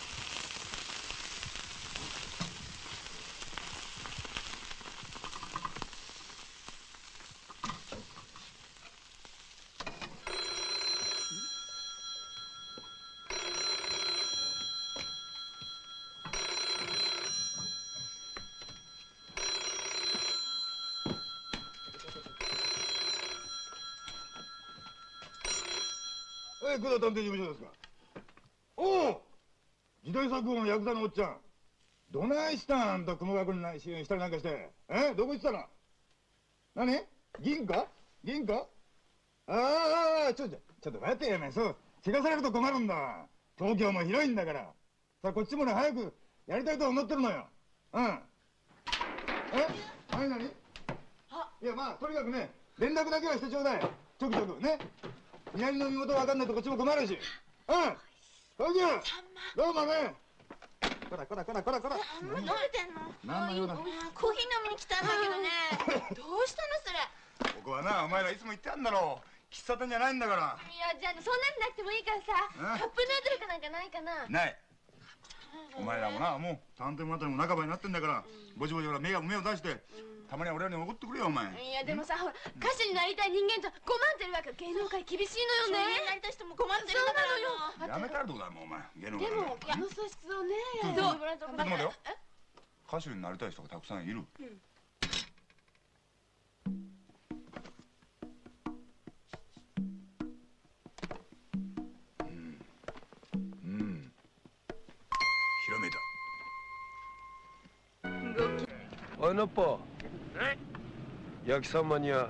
工藤探偵事務所ですか。おお時代錯誤のヤクザのおっちゃん。どないしたんあんた雲隠れなししたりなんかして。えどこ行ってたの。何？銀か銀かああちょちょちょっと待ってやめそう聞かされると困るんだ。東京も広いんだから。さあこっちもね早くやりたいと思ってるのよ。うん。え何何？いやまあとにかくね連絡だけはしてちょうだい。ちょくちょく。ね南の身元わかんないとこっちも困るし。うん。それじゃあどうもね。こらこらこらこらこら。飲めてんの？なんの用だ？コーヒー飲みに来たんだけどね。どうしたのそれ？ここはなお前らいつも言ってあんだろ。う喫茶店じゃないんだから。いやじゃあそんなんなくてもいいからさえカップヌードルかなんかないかな。ない。お前らもなもう探偵もあたりも半ばになってんだからぼちぼちほら目が目を出してたまには俺らに怒ってくれよお前。いやでもさほら歌手になりたい人間と困ってるわけ芸能界厳しいのよね。になりたい人も困ってるんだからやめたらどうだよもうお前。芸能で。界もあの素質をねそうどうもらうとこちょっと待てよ歌手になりたい人がたくさんいる。うん。ひらめいた。おいのっぽ焼きサンマには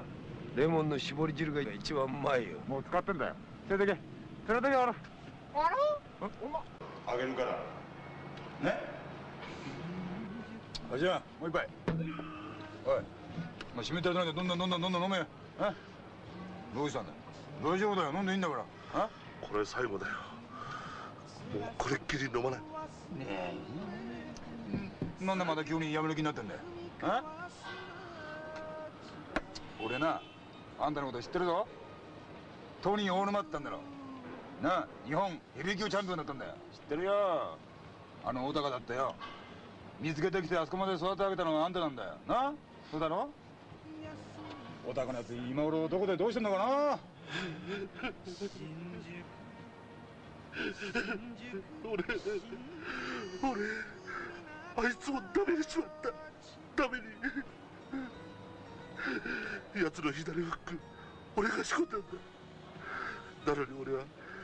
レモンの絞り汁が一番うまいよ。もう使ってんだよ。連れてけ。連れてけほらああげるからねあじゃあもう一杯おいまあ、湿ったらないでどんどんどんどんどんどん飲めよえどうしたんだ大丈夫だよ飲んでいいんだからこれ最後だよもうこれっきり飲まないねえなんでまた急にやめる気になってんだよえ俺なあんたのこと知ってるぞ。トニー大沼ってたんだろ。なあ日本ヘビー級チャンピオンだったんだよ。知ってるよ。あの大高だってよ。見つけてきてあそこまで育て上げたのがあんたなんだよ。なそうだろ？お高のやつ今頃どこでどうしてんのかな。俺俺あいつをダメにしちまった。ダメに奴の左フック俺が仕込んだんだ。なのに俺は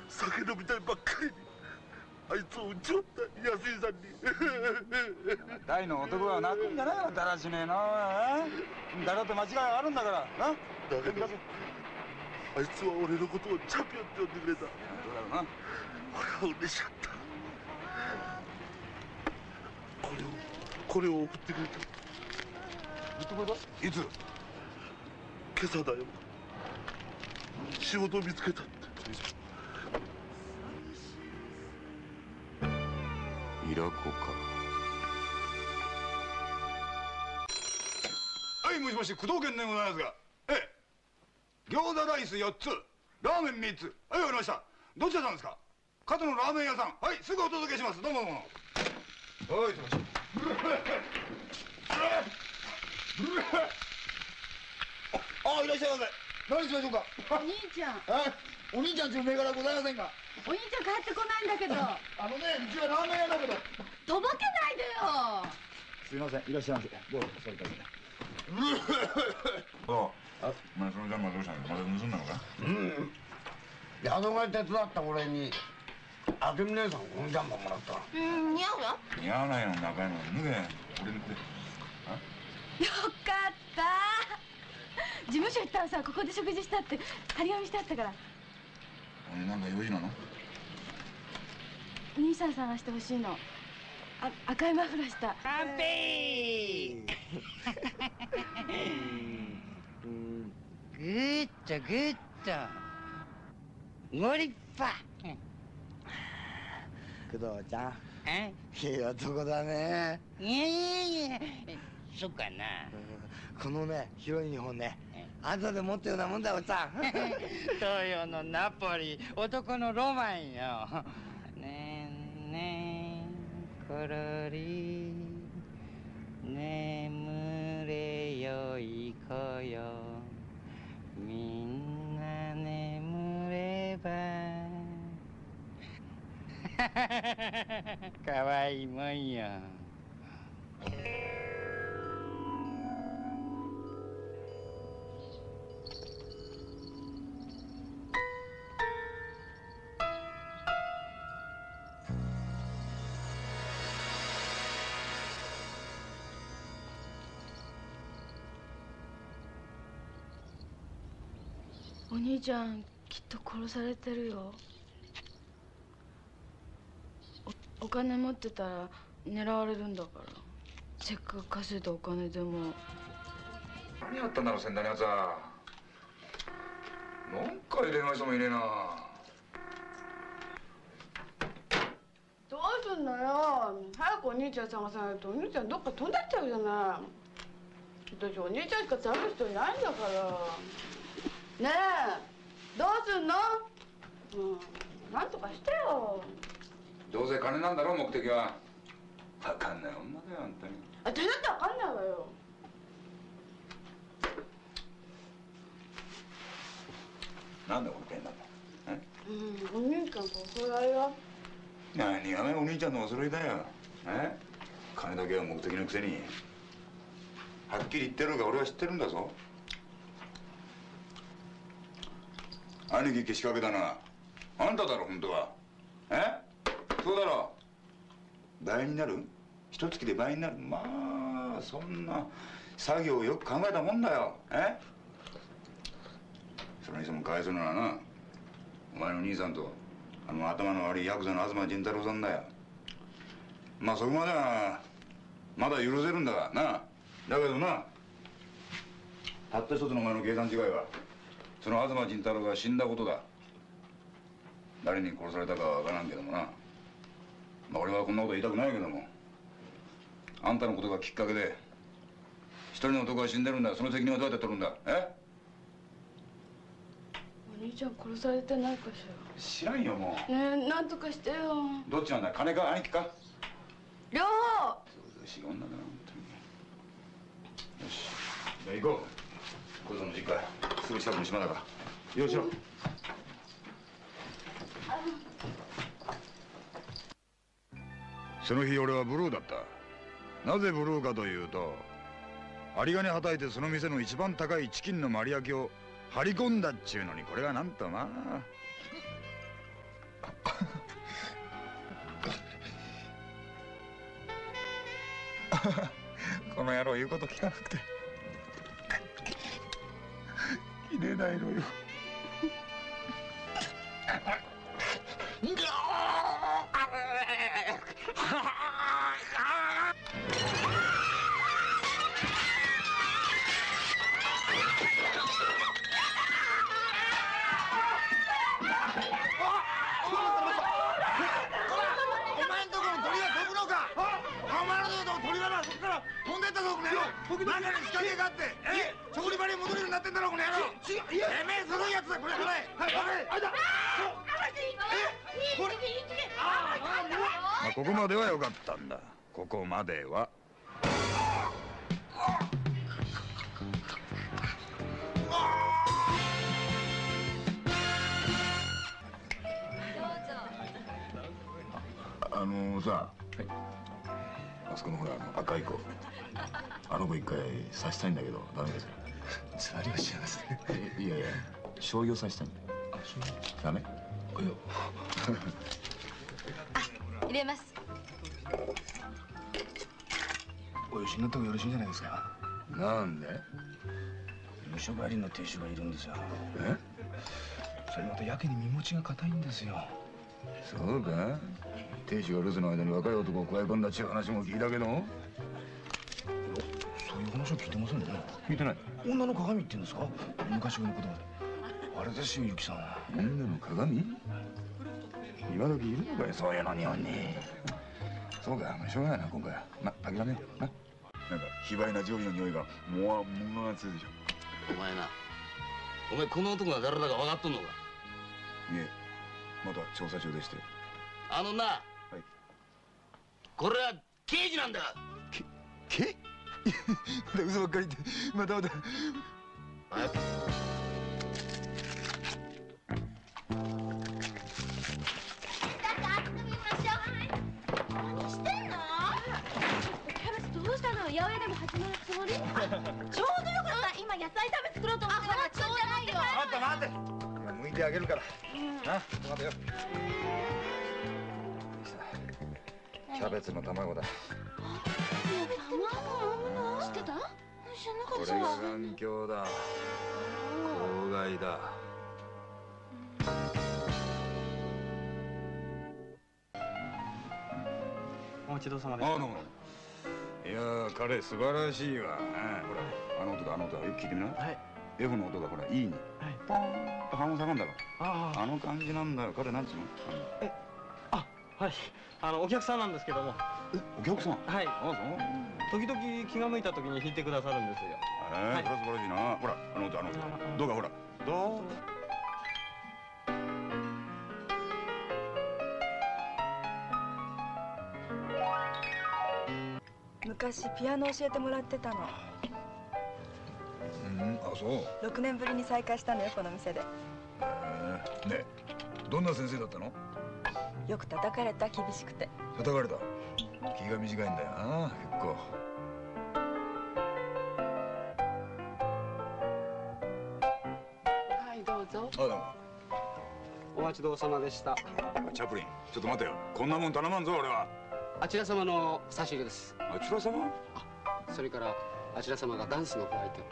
酒飲みたいばっかりにあいつを撃っちまった安井さんに。大の男は泣くんじゃないよだらしねえな。えだらって間違いがあるんだからな。だけどあいつは俺のことをチャンピオンって呼んでくれた。そうだろうな。俺は嬉しかった。これをこれを送ってくれた。言ってくれた？いつ？今朝だよ。仕事見つけたって。イラコか。はいもしもし工藤健でございますが。ええ。餃子ライス4つ。ラーメン3つ。はいわかりました。どちらさんですか？加藤のラーメン屋さん。はいすぐお届けします。どうもどうも。はいすいませんあいらっしゃいませ。何しましょうか。お兄ちゃん。えお兄ちゃんちの銘柄ございませんか。お兄ちゃん帰ってこないんだけど。[laughs] あのねうちはラーメン屋だけど。とぼけないでよ。すいません。いらっしゃいませ。どうぞそれからそうあお前そのジャンパーどうしたの？まだ盗んだのか？うん。宿替え手伝った俺に明美姉さんこのジャンパーもらったうん似合うよ。似合わないの中いの。脱げ。俺塗ってよかった事務所行ったらさここで食事したって張り紙してあったから。俺なんか用事なの？お兄さん探してほしいの。あ赤いマフラーした。乾杯グッとグッとご立派工藤ちゃん。え？いい男だね。いやいやいや。そうかな。このね広い日本ね後で持ったようなもんだおっさ。ん [laughs] 東洋のナポリ男のロマンよ。ねえねえころり眠れよい子よ。みんな眠れば。かわいいもんよ。兄ちゃんきっと殺されてるよ。おお金持ってたら狙われるんだから。せっかく稼いだお金でも。何やったんだろう仙台のやつは。なんか入れない人もいねえな。どうすんのよ。早くお兄ちゃん探さないと。お兄ちゃんどっか飛んでっちゃうじゃない。私お兄ちゃんしか探す人いないんだからねえどうすんの？うんなんとかしてよ。どうせ金なんだろ目的は。わかんない女だよあんたに。私だってわかんないわよ。なんで俺ペンなんだうんお兄ちゃんとおそらいよ。何がねお兄ちゃんのお揃いだよ。え？金だけは目的のくせに。はっきり言ってるが俺は知ってるんだぞ兄貴けしかけたのはあんただろ本当は。え？そうだろ。倍になる？一月で倍になる？まあそんな作業をよく考えたもんだよ。え？それにしてもかわいそうなのはなお前の兄さんとあの頭の悪いヤクザの東仁太郎さんだよ。まあそこまではまだ許せるんだがな。だけどなたった一つのお前の計算違いはその東仁太郎が死んだことだ。誰に殺されたかは分からんけどもな。まあ俺はこんなこと言いたくないけども。あんたのことがきっかけで一人の男が死んでるんだ。その責任はどうやって取るんだ。え？お兄ちゃん殺されてないかし知らんよもらねえなんとかしてよ。うどっちなんだ？金か？兄貴か？両方。しが女だな本当に。よし。じゃあ行こう小僧の実家すぐ近くの島だから。ようしろ。その日俺はブルーだった。なぜブルーかというと有金はたいてその店の一番高いチキンの丸焼きを張り込んだっちゅうのにこれがなんとまあ。[laughs] この野郎言うこと聞かなくて入れないのよ。[laughs] ぞこの野郎中に仕掛けがあってえそこにまで戻るようになってんだろこの野郎。てめえすごいやつだこれこれはいあい。だまあここまでは良かったんだここまでは。あのさ、あそこのほらあの赤い子。あの子一回刺したいんだけどダメですかつわりをしやがすいやいや醤油を刺したいんだあ醤油ダメ？入れます。お許しになった方がよろしいんじゃないですか？なんで？無所帰りの亭主がいるんですよ。え？それまたやけに身持ちが硬いんですよ。そうか？亭主が留守の間に若い男を加え込んだっちゅう話も聞いたけど。そういう話は聞いてませんね。聞いてない。女の鏡って言うんですか？昔の言葉で。あれですよゆきさん。女の鏡？今時いるのかよそういうの日本に。そうかまあしょうがないな今回は。まあ諦めよう。ななんか卑猥な上位の匂いがもわもわつうでしょ。お前な。お前この男が誰だか分かっとんのか？いえまだ調査中でしてあのな、これは刑事なんだ。けまだ [laughs] 嘘ばっかり言ってまたまた何してんの？キャベツどうしたの？八百屋でも始まるつもり？[laughs] ちょうどよかった。今野菜炒め作ろうと思ってたからちょうどないよ。待って待って。今剥いてあげるから。な待てよキャベツの卵だ。卵知ってた知らなかこれが環境だ。公害だ。お待ちどうさまあどうも。いやー彼素晴らしいわ、ねほらあの音だあの音だ。よく聞いてみな、はい、F の音がほら E に、ポーンと半音下がるんだろああの感じなんだよ。彼なんつうの？えあはい。あのお客さんなんですけども。お客さん？はい。あそう？時々気が向いた時に弾いてくださるんですよ。ええこれは素晴らしいな。ほらあの音あの音どうかほら。どう？昔ピアノ教えてもらってたの。うんあそう。6年ぶりに再会したのよこの店で。へえ。ねえどんな先生だったの？よく叩かれた厳しくて。叩かれた？気が短いんだよな結構。はいどうぞ。あどうも。お待ちどうさまでした。チャプリン。ちょっと待てよ。こんなもん頼まんぞ俺は。あちら様の差し入れです。あちら様？それからあちら様がダンスのご相手ス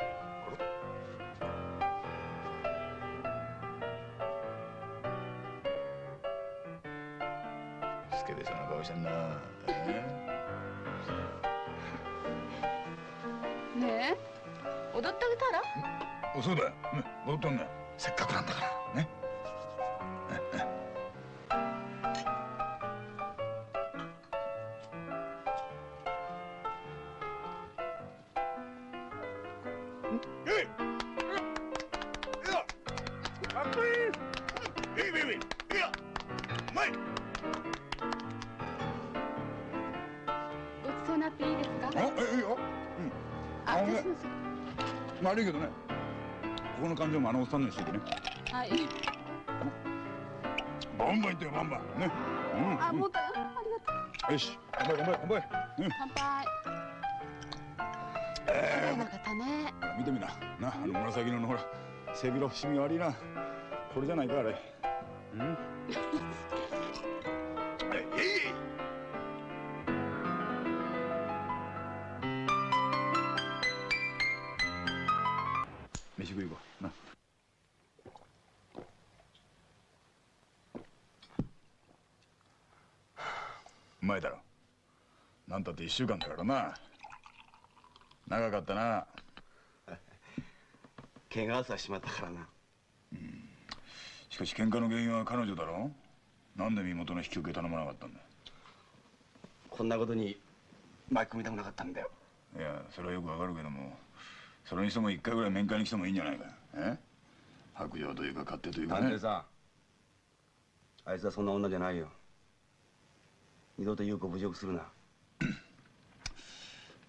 そうだよ、ね、踊ったんだせっかくなんだよし乾杯乾杯乾杯うん。乾杯。えなかったね。ー、見てみな。なあの紫色のほら背広伏みが悪いな。これじゃないかあれ。うん？[laughs] 1週間だからな。長かったな。怪我さしまったからな、うん、しかし喧嘩の原因は彼女だろ？なんで身元の引き受け頼まなかったんだ？こんなことに巻き込みたくなかったんだよ。いやそれはよくわかるけどもそれにしても一回ぐらい面会に来てもいいんじゃないか？え？白状というか勝手というかね。探さあいつはそんな女じゃないよ。二度と優子を侮辱するな。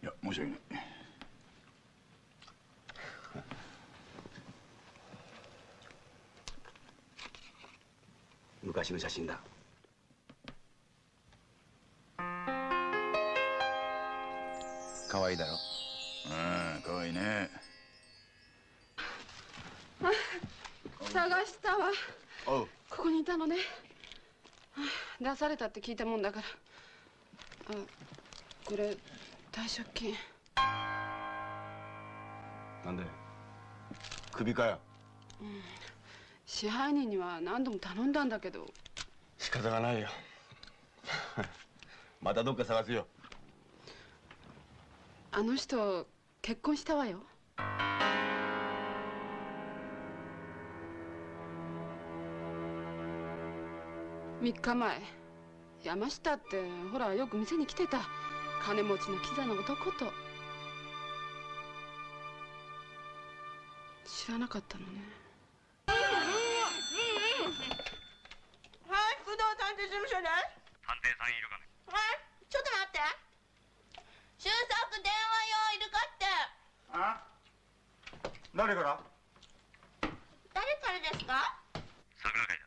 いや申し訳ない。[laughs] 昔の写真だ。可愛いだろ。うんかわいいね。あ探したわ。おう。ここにいたのね。あ出されたって聞いたもんだから。あこれ退職金。なんで？首かよ。うん。支配人には何度も頼んだんだけど。仕方がないよ。[laughs] またどっか探すよ。あの人結婚したわよ。3日前山下ってほらよく店に来てた金持ちのキザな男と知らなかったのねはい、工藤探偵事務所です。探偵さんいるかねはい、ちょっと待って。周作電話用いるかって。あ？誰から？誰からですか？桜会だ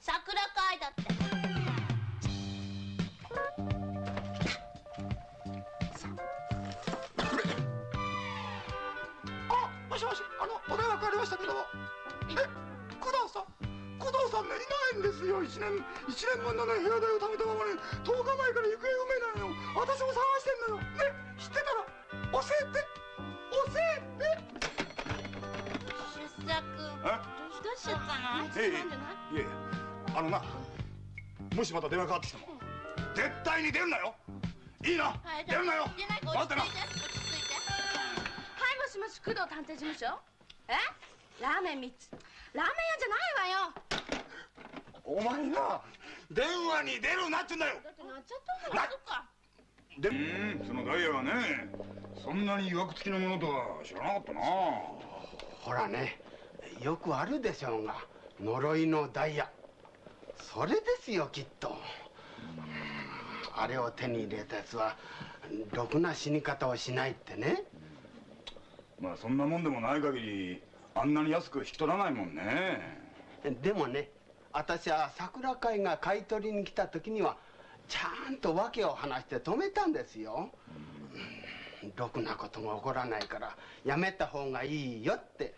桜会だって。もしもし、あの、お電話かかりましたけども。え、工藤さん、工藤さんね、いないんですよ。一年、一年分のね、部屋代を貯めたままね、10日前から行方不明なのよ。私も探してんのよ。ね、知ってたら、教えて、教えて。周作。どうしようかな。ええいやいやあのなもしまた電話かかってきても絶対に出るなよいいな、はい、出るなよ出ないか待ってなしもし、工藤探偵事務所？え？ラーメン三つ。ラーメン屋じゃないわよ。お前な、電話に出るなってんだよ。だってなっちゃったんだか。でうんそのダイヤがねそんなに曰く付きのものとは知らなかったな。ほらねよくあるでしょうが呪いのダイヤ。それですよきっと。あれを手に入れたやつはろくな死に方をしないってねまあそんなもんでもない限りあんなに安く引き取らないもんね。でもね私は桜会が買い取りに来た時にはちゃんと訳を話して止めたんですよ、ろくなことが起こらないからやめた方がいいよって。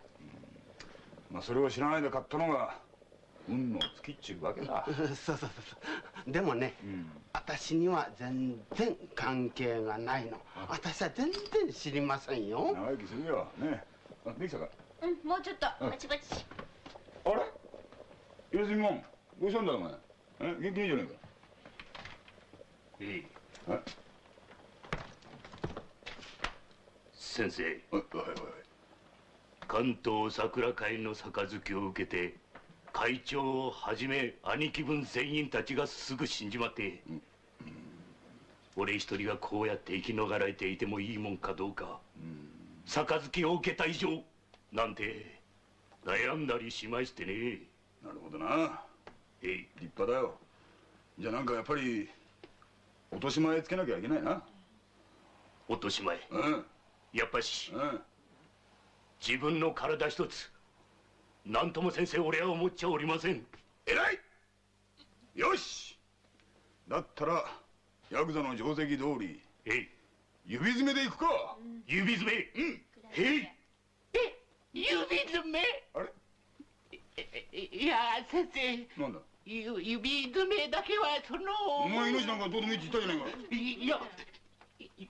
まあそれを知らないで買ったのが運の尽きっちゅうわけだ。[laughs] そうそうそうそう。でもね、私には全然関係がないの。私は全然知りませんよ。長生きするよ。ね。あできたか。うんもうちょっと。うん。バチバチ。あれ？もんどうしたんだお前？え？元気ねえじゃねえか。えええ？先生。関東桜会の杯を受けて会長をはじめ兄貴分全員たちがすぐ死んじまって、俺一人がこうやって生き逃れていてもいいもんかどうか、杯を受けた以上なんて悩んだりしましてね。なるほどな。え立派だよ。じゃあなんかやっぱり落とし前つけなきゃいけないな。落とし前。うん。やっぱし、うん。自分の体一つ何とも先生俺は思っちゃおりません。偉い！よし！だったらヤクザの定石通り指詰めでいくか！指詰め？うん。へい指詰め？あれ？いや先生。なんだ？ゆ指詰めだけはその。お前命なんかどうでもいいって言ったじゃないか。いいやい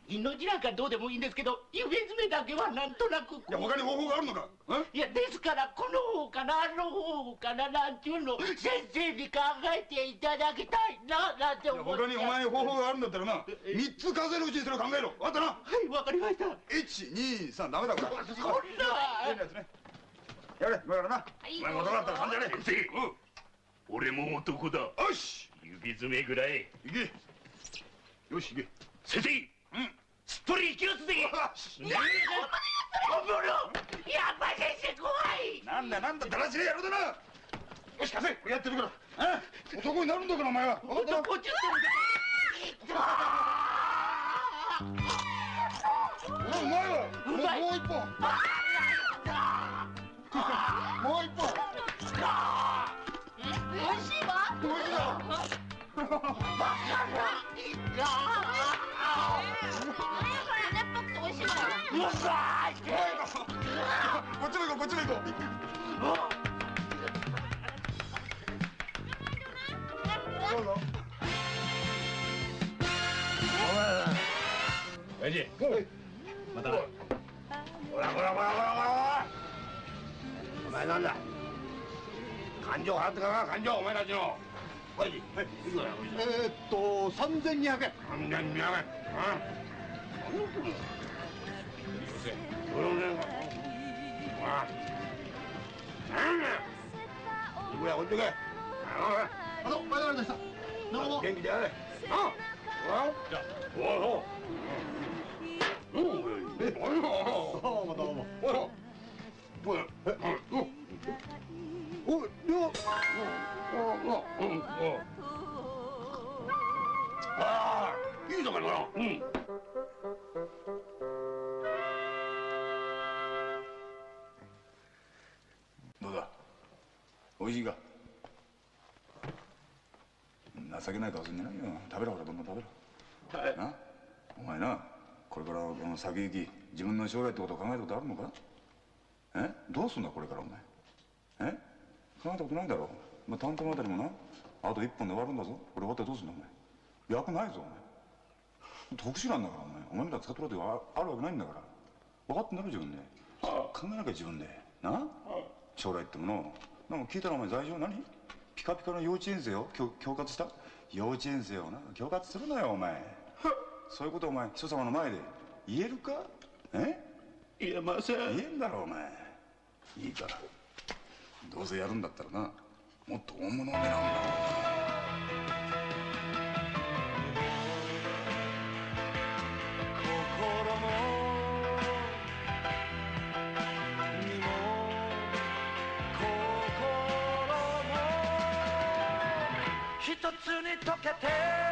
命なんかどうでもいいんですけど指詰めだけはなんとなくいや他に方法があるのか？いやですからこの方かなあの方かななんていうのを先生に考えていただきたいななんて思って。他にお前方法があるんだったらな三つ数えるうちにそれを考えろ。わかったな？はいわかりました。123ダメだこれ。そんな。やれ今からな。お前も男だったら三じゃね？え先生俺も男だ。よし。指詰めぐらい。行け。よし行け。先生。うんすっぽり行きますぜおもろやっぱ先生怖い。なんだなんだだらしねえ野郎だな。よし貸せ俺やってるからあ。男になるんだからお前は。男ちょっお前は。もう一本。もう一本。おいしいわどうした？[laughs] バカ骨っぽくておいしいのようわこっちも行こうこっちも行こうどうぞ親父またなほらほらほらほらほらお前なんだ勘定払ってからな勘定お前たちのおいいくらだこれえーっと3200円3200円うん何言ってんのそれ置いとけああの前田でしたなるほど元気でやれあじゃあおおうんおいおいおいどうもどうもおいおいえおいおいああいいじゃないかなうんどうだ？美味しいか？情けない顔するんじゃないよ。食べろほらどんどん食べろ。な？お前なこれからこの先行き自分の将来ってことを考えたことあるのか？え？どうすんだこれからお前？え？考えたことないだろ。まあ担当あたりもなあと一本で終わるんだぞ。これ終わってどうすんだお前？役ないぞお前。特殊なんだからお前。お前みたいに使ってるわけがあるわけないんだから。分かってんだろ自分で。考えなきゃ自分で。な？将来ってものを。なんか聞いたらお前罪状何？ピカピカの幼稚園生を？恐恐喝した？幼稚園生をな？恐喝するなよお前。そういうことお前人様の前で言えるか？え？言えません。言えんだろお前。いいから。どうせやるんだったらな。もっと大物を狙うんだ。ろに